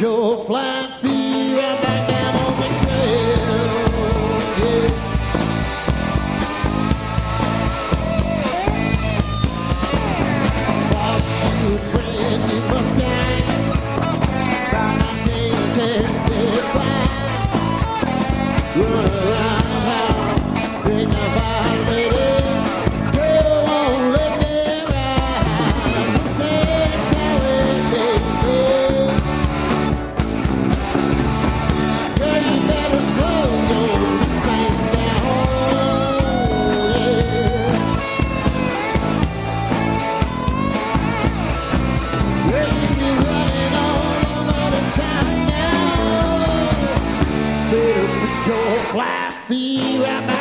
your flying feet. fly, feel